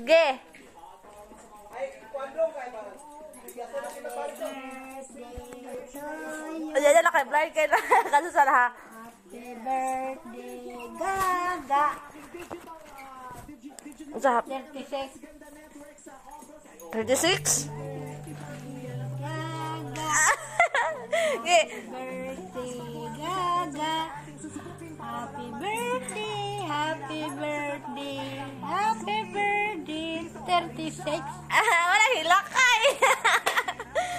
Ge. Ayan na kay blind kay kaso sa ha. Happy birthday, Gaga. Sa 36, 36. Gaga. Ge. Birthday, Gaga. Happy birthday, 36. Ah, wala hilakay.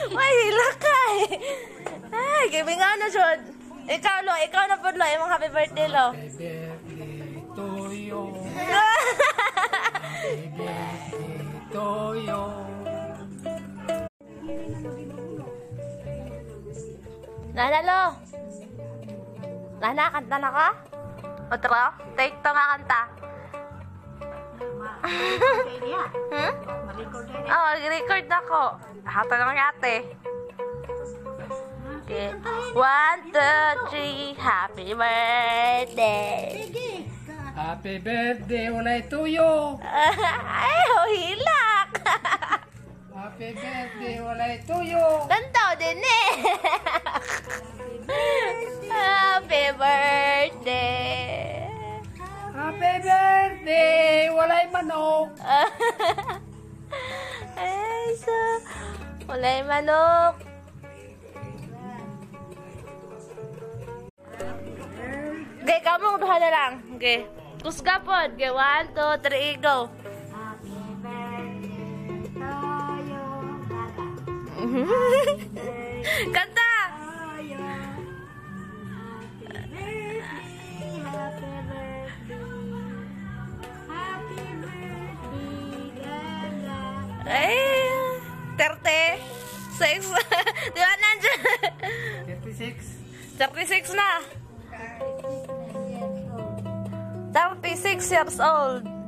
May hilakay. Ay, gabi nga na, Jod. Ikaw, lo. Ikaw na po, lo. Imong happy birthday, lo. birthday to you. birthday to you. Nana, lo. Nana, kanta na ka? Otro? Take to nga kanta. Hmm? Oh, mag-record na ko. Hato lang ate. Okay. One, two, three. Happy birthday. Happy birthday unay to you. Ay, oh, hilak. Happy birthday unay to you. Walay manok. Ay, so... Walay manok. Okay, kamu duha na lang. Okay. Kuska po. Okay, one, two, three, go. Kanta! Ay, terte. Six. Di ba nandiyan? 36. 36 na. 36 years old.